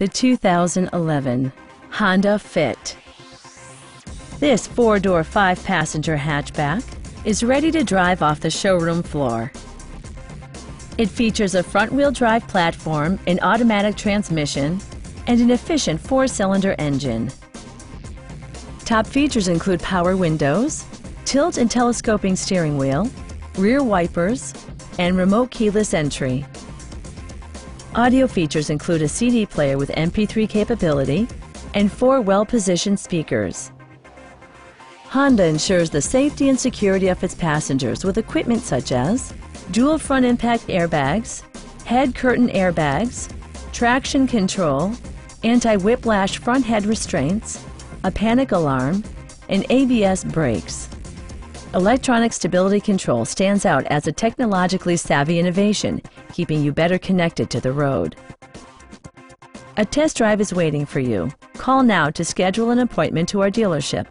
the 2011 Honda Fit. This four-door, five-passenger hatchback is ready to drive off the showroom floor. It features a front-wheel drive platform, an automatic transmission, and an efficient four-cylinder engine. Top features include power windows, tilt and telescoping steering wheel, rear wipers, and remote keyless entry. Audio features include a CD player with MP3 capability and four well-positioned speakers. Honda ensures the safety and security of its passengers with equipment such as dual front impact airbags, head curtain airbags, traction control, anti-whiplash front head restraints, a panic alarm, and ABS brakes. Electronic stability control stands out as a technologically savvy innovation, keeping you better connected to the road. A test drive is waiting for you. Call now to schedule an appointment to our dealership.